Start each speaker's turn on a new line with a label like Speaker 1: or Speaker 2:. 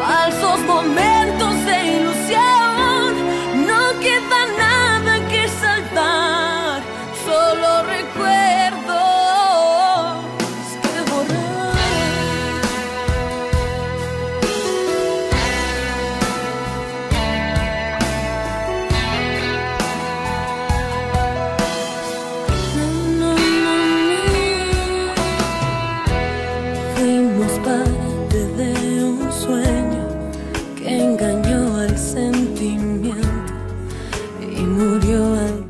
Speaker 1: Falsos momentos de ilusión, no queda nada que saltar, solo recuerdos que borrar. No, no, no. Fuimos parte Yêu 痕